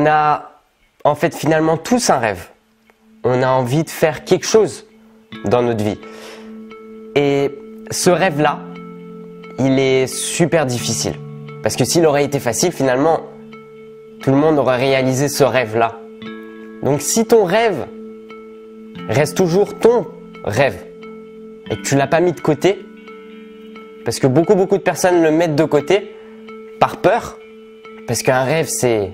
On a en fait finalement tous un rêve. On a envie de faire quelque chose dans notre vie. Et ce rêve-là, il est super difficile. Parce que s'il aurait été facile, finalement, tout le monde aurait réalisé ce rêve-là. Donc si ton rêve reste toujours ton rêve et que tu l'as pas mis de côté, parce que beaucoup beaucoup de personnes le mettent de côté par peur, parce qu'un rêve c'est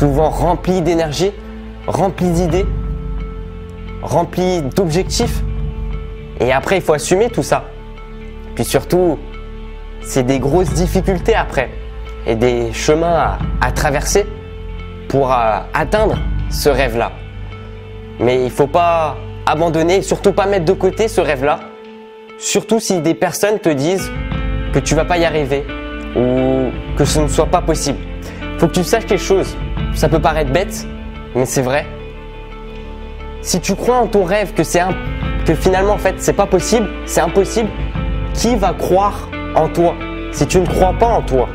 souvent rempli d'énergie, rempli d'idées, rempli d'objectifs, et après il faut assumer tout ça. Puis surtout, c'est des grosses difficultés après et des chemins à, traverser pour euh, atteindre ce rêve-là. Mais il ne faut pas abandonner, surtout pas mettre de côté ce rêve-là. Surtout si des personnes te disent que tu vas pas y arriver ou que ce ne soit pas possible. Faut que tu saches quelque chose. Ça peut paraître bête, mais c'est vrai. Si tu crois en ton rêve que c'est que finalement en fait c'est pas possible, c'est impossible, qui va croire en toi si tu ne crois pas en toi?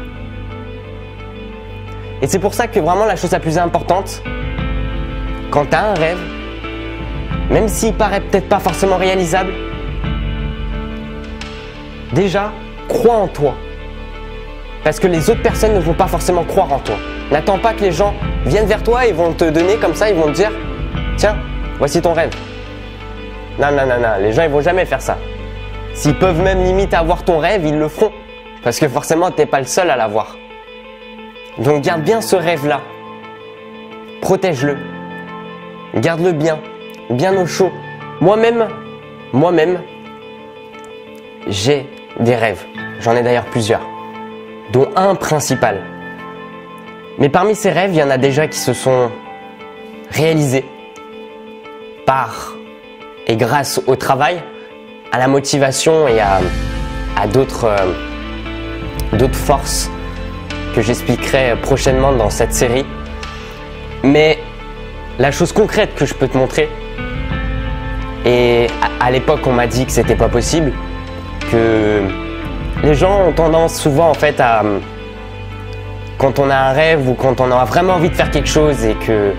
Et c'est pour ça que vraiment la chose la plus importante, quand tu as un rêve, même s'il paraît peut-être pas forcément réalisable, déjà, crois en toi. Parce que les autres personnes ne vont pas forcément croire en toi. N'attends pas que les gens viennent vers toi et vont te donner comme ça, ils vont te dire, tiens, voici ton rêve. Non, non, non, non, les gens ils vont jamais faire ça. S'ils peuvent même limite avoir ton rêve, ils le feront. Parce que forcément, tu n'es pas le seul à l'avoir. Donc garde bien ce rêve-là. Protège-le. Garde-le bien, bien au chaud. Moi-même, moi-même, j'ai des rêves. J'en ai d'ailleurs plusieurs, dont un principal. Mais parmi ces rêves, il y en a déjà qui se sont réalisés par et grâce au travail, à la motivation et à, d'autres euh, d'autres forces que j'expliquerai prochainement dans cette série. Mais la chose concrète que je peux te montrer, et à, l'époque on m'a dit que c'était pas possible, que les gens ont tendance souvent en fait à quand on a un rêve ou quand on a vraiment envie de faire quelque chose et que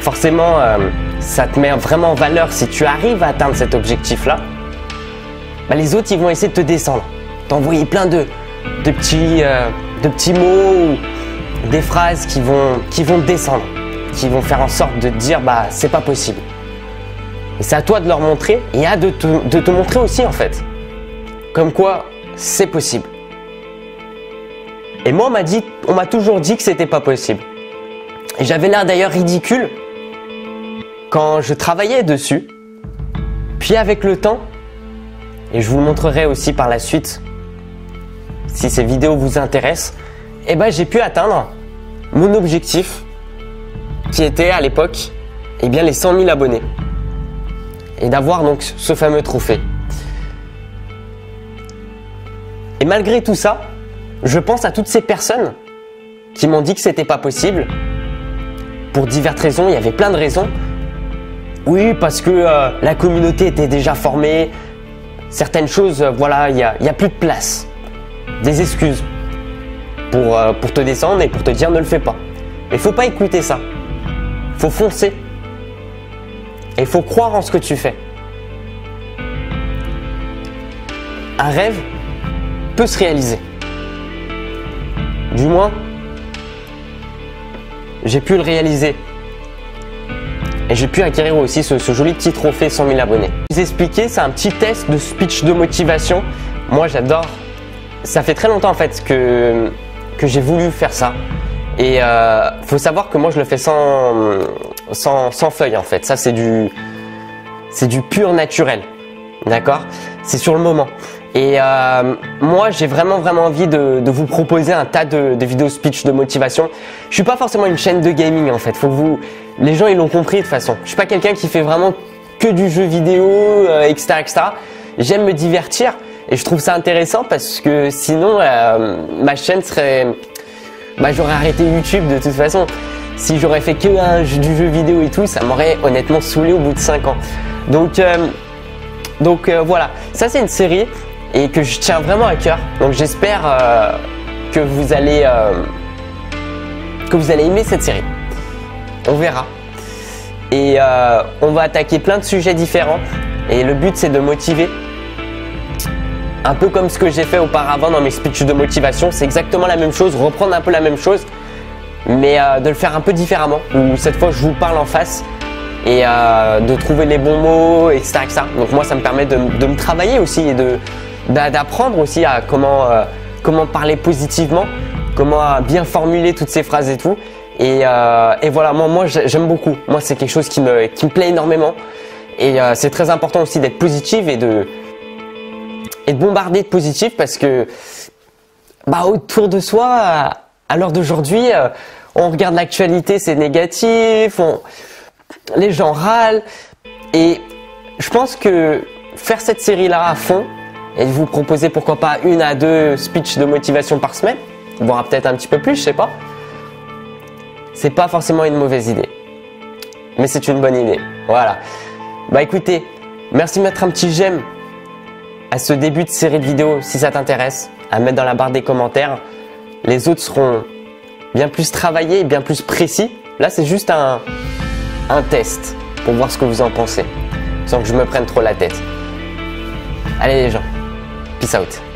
forcément euh, ça te met vraiment en valeur si tu arrives à atteindre cet objectif là, bah, les autres ils vont essayer de te descendre, t'envoyer plein de, euh, petits mots ou des phrases qui vont, vont descendre, qui vont faire en sorte de te dire bah c'est pas possible. Et c'est à toi de leur montrer et à te, de te montrer aussi en fait. Comme quoi c'est possible. Et moi on m'a dit, on m'a toujours dit que c'était pas possible. Et j'avais l'air d'ailleurs ridicule quand je travaillais dessus. Puis avec le temps, et je vous le montrerai aussi par la suite si ces vidéos vous intéressent, eh ben, j'ai pu atteindre mon objectif qui était à l'époque eh bien, les 100 000 abonnés et d'avoir donc ce fameux trophée. Et malgré tout ça, je pense à toutes ces personnes qui m'ont dit que c'était pas possible pour diverses raisons, il y avait plein de raisons. Oui, parce que euh, la communauté était déjà formée, certaines choses, euh, voilà, il n'y a, plus de place. Des excuses pour, euh, pour te descendre et pour te dire ne le fais pas. Mais il faut pas écouter ça. Il faut foncer. Et il faut croire en ce que tu fais. Un rêve peut se réaliser. Du moins, j'ai pu le réaliser et j'ai pu acquérir aussi ce, joli petit trophée 100 000 abonnés. Je vous expliquer, c'est un petit test de speech de motivation. Moi, j'adore. Ça fait très longtemps en fait que, j'ai voulu faire ça. Et euh, faut savoir que moi, je le fais sans, sans, en fait. Ça, c'est du pur naturel. D'accord? C'est sur le moment. Et euh, moi, j'ai vraiment vraiment envie de, vous proposer un tas de, de, vidéos speech de motivation. Je suis pas forcément une chaîne de gaming en fait. Les gens ils l'ont compris de toute façon. Je suis pas quelqu'un qui fait vraiment que du jeu vidéo, euh, etc., etc. J'aime me divertir et je trouve ça intéressant parce que sinon euh, ma chaîne serait, bah j'aurais arrêté YouTube de toute façon. Si j'aurais fait que du jeu vidéo et tout, ça m'aurait honnêtement saoulé au bout de 5 ans. Donc voilà, ça c'est une série et que je tiens vraiment à cœur. Donc j'espère euh, que vous allez euh, que vous allez aimer cette série. On verra. Et euh, on va attaquer plein de sujets différents. Et le but, c'est de motiver. Un peu comme ce que j'ai fait auparavant dans mes speeches de motivation. C'est exactement la même chose, reprendre un peu la même chose, mais de le faire un peu différemment. Où cette fois, je vous parle en face et de trouver les bons mots, etc., Donc moi, ça me permet de, me travailler aussi et de d'apprendre aussi à comment comment parler positivement, comment bien formuler toutes ces phrases et tout. Et, euh, voilà, moi, moi j'aime beaucoup. Moi, c'est quelque chose qui me, qui me plaît énormément. Et euh, c'est très important aussi d'être positif et de, et de bombarder de positif parce que bah, autour de soi, à l'heure d'aujourd'hui, euh, on regarde l'actualité, c'est négatif, les gens râlent. Et je pense que faire cette série-là à fond, et vous proposer pourquoi pas une à deux speeches de motivation par semaine, voire peut-être un petit peu plus, je sais pas. C'est pas forcément une mauvaise idée. Mais c'est une bonne idée. Voilà. Bah écoutez, merci de mettre un petit j'aime à ce début de série de vidéos si ça t'intéresse, à mettre dans la barre des commentaires. Les autres seront bien plus travaillés, bien plus précis. Là, c'est juste un, un test pour voir ce que vous en pensez, sans que je me prenne trop la tête. Allez les gens, peace out.